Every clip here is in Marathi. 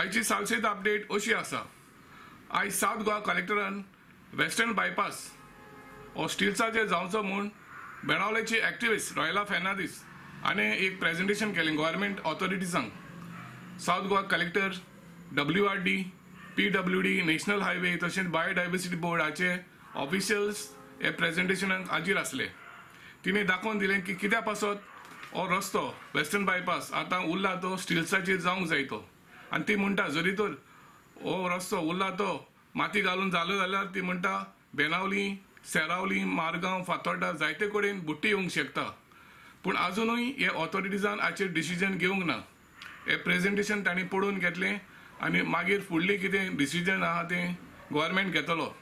आयची सालसेत अपडेट अशी आसा. आयज सावथ गोवा कलेक्टरान वेस्टर्न बायपास हो स्टिल्साचेर जावचो म्हूण बेणावलेची एक्टिविस्ट रॉयला फेर्नांदीस हाणें एक प्रेजेंटेशन केलें government ऑथॉरिटीजांक south Goa collector W R D P W D national highway तशेंच बायोडायवर्सिटी बोर्ड हाचे ऑफिशियल्स हे प्रेजेंटेशनाक हाजीर आसले. तिणें दाखोवन दिलें की कित्या पासत हो रस्तो वेस्टर्न बायपास आतां उरला तो स्टिल्साचेर जावंक जाय तो आनी ती म्हणटा जरी तर हो रस्तो उरला तो माती घालून जालो जाल्यार ती म्हणटा बेनावली सेरावली मारगांव फातोड्डा जायते कडेन बुट्टी येवंक शकता. पूण अजुनूय हे ऑथॉरिटीजान हाचेर डिसिजन घेवंक ना. हे प्रेजेंटेशन तांणी पडून घेतलें आनी मागीर फुडलें कितें डिसिजन आहा तें गोवोरमेंट घेतलो.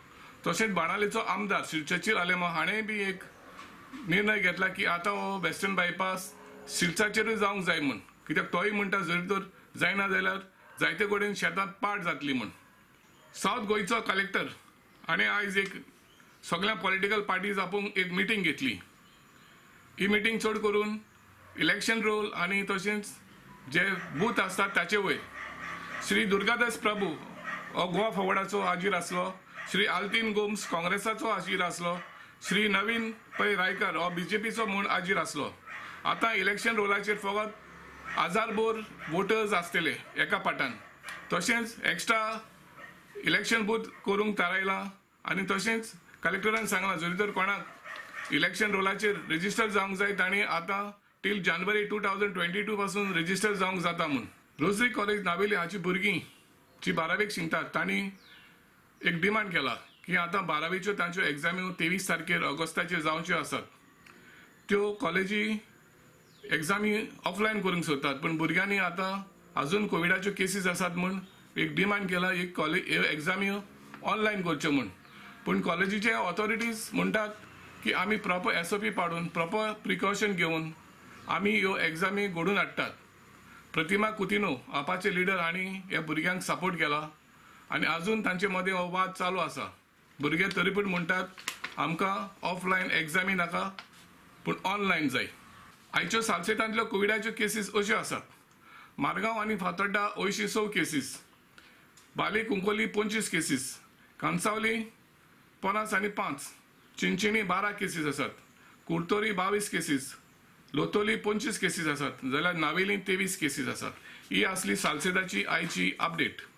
तशेंच बाणालेचो आमदार श्री चचील आलेमो हाणेंय बी एक निर्णय घेतला की आतां हो वेस्टर्न बायपास शिल्साचेरूय जावंक जाय म्हूण. कित्याक तोय म्हणटा जरी तर जायना जाल्यार जायते कडेन शेतांत पाड जातली म्हूण. सावथ गोंयचो कलेक्टर हाणें आयज एक सगळ्या पॉलिटिकल पार्टीज आपोवंक एक मिटींग घेतली. ही मिटींग चड करून इलेक्शन रोल आनी तशेंच जे बूथ आसतात ताचे वयर श्री दुर्गादास प्रभू हो गोवा फॉवर्डाचो हाजीर आसलो श्री आल्तीन गोम्स काँग्रेसाचो हाजीर आसलो श्री नवीन पै रायकर हो बी जे पीचो म्हूण हाजीर आसलो आतां इलेक्शन रोलाचेर फकत हजारभर वोटर्स आसतले एका पाटान तशेंच एक्स्ट्रा इलेक्शन बूथ करूंक थारायलां आनी तशेंच कलेक्टरान सांगलां जरी तर कोणाक इलेक्शन रोलाचेर रजिस्टर जावंक जाय तांणी आतां till January two thousand twenty two पासून रजिस्टर जावंक जाता म्हूण रोजरी कॉलेज नावेली हाची भुरगीं जी बारावेक शिकतात तांणी एक डिमांड केला की आतां बारावेच्यो तांच्यो एग्जाम्यो तेवीस तारखेर ऑगस्टाचेर जावच्यो आसात त्यो कॉलेजी एग्जामी ऑफलायन करूंक सोदतात पूण भुरग्यांनी आतां अजून कोविडाच्यो केसीस आसात म्हूण एक डिमांड केला एक कॉलेज एग्जामी ऑनलायन करच्यो म्हूण. पूण कॉलेजीचे ऑथॉरिटीज म्हणटात की आमी प्रॉपर एस ओ पी पाडून प्रॉपर प्रिकॉशन घेवन आमी ह्यो एग्जामी घडून हाडटात. प्रतिमा कुतिनो आपाचे लिडर हांणी ह्या भुरग्यांक सपोर्ट केला. आनी अजून तांचे मदें हो वाद चालू आसा. भुरगे तरी पूण म्हणटात आमकां ऑफलायन एग्जामी नाका पूण ऑनलायन जाय आयच्यो सालसेतांतल्यो कोविडाच्यो केसीस अश्यो आसात. मारगांव आनी फातोड्डा अंयशीं स केसीस. बाली कुंकोली पंचवीस केसीस. कांसावली पन्नास आनी पांच. चिंचिणी बारा केसीस आसात. कुर्तोरी बावीस केसीस. लोतोली पंचवीस केसीस आसात. जाल्यार नावेली तेवीस केसीस आसात. ही आसली सालसेटाची आयची अपडेट.